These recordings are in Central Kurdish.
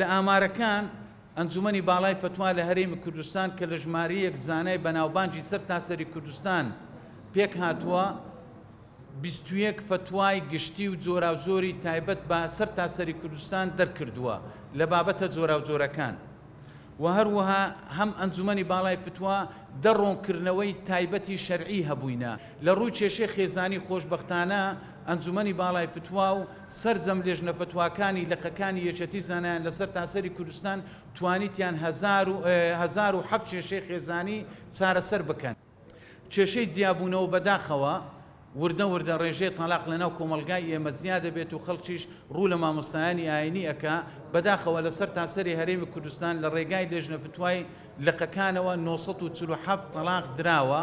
لە ئامارەکان، ئەنجومەنی باڵای فەتوا لە هەرێمی کوردستان کە لە ژمارەیەک زانای بەناوبانگی سەرتاسەری کوردستان پێکهاتووە، بیست و یەک فەتوای گشتی و جۆراوجۆری تایبەت بە سەرتاسەری کوردستان دەرکردووە لە بابەتە جۆراوجۆرەکان و هەروەها هەم ئەنجومەنی باڵای فتوا دە ڕوونکردنەوەی تایبەتی شەرعی هەبووینە لە ڕووی کێشەی خێزانی خۆشبەختانە ئەنجومەنی باڵای فتوا و سەرجەم لێژنە فتواکانی لقەکانی یەکێتی زانایان لە سەرتاسەری کوردستان توانیتیان هەزار و هەزار و حەفت کێشەی خێزانی چارەسەر بکەن کێشەی جیابوونەوە بەداخەوە وردە وردە ڕێژەی تەلاق لەناو کۆمەڵگای ئێمە زیادەبێت و خەڵکیش ڕوو لە مامۆستایانی ئاینی ئەکا بەداخەوە لە سەرتاسەری هەرێمی کوردستان لە ڕێگای لێژنە فتوای لقەکانەوە نۆ سەد و چل و حەفت تەلاق دراوە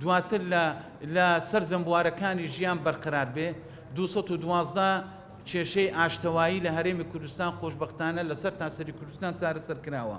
دواتر لە لە سەرجەم بوارەکانی ژیان بەرقەرار بێ، دوو سەد و دوازدە کێشەی ئاشتەوایی لە هەرێمی کوردستان خۆشبەختانە لە سەرتاسەری کوردستان چارەسەر کراوە.